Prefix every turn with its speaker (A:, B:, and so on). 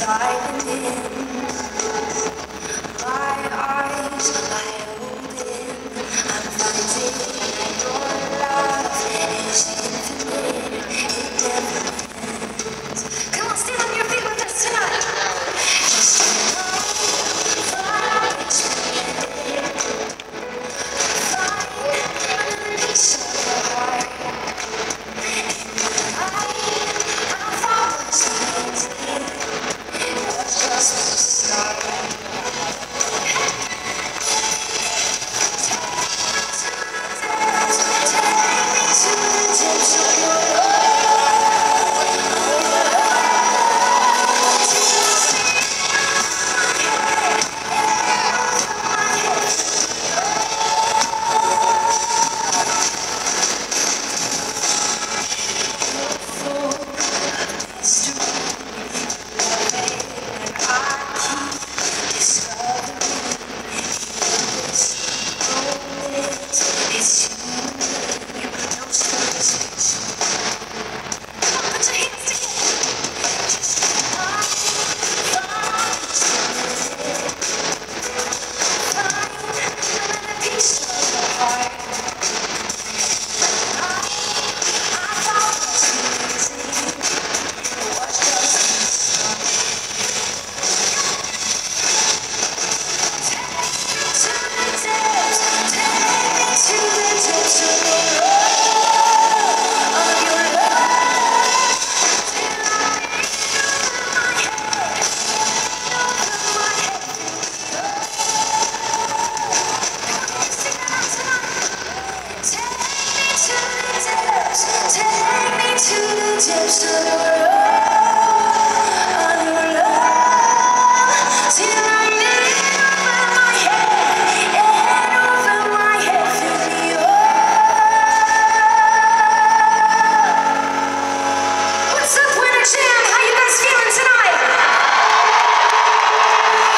A: I in 建设的人。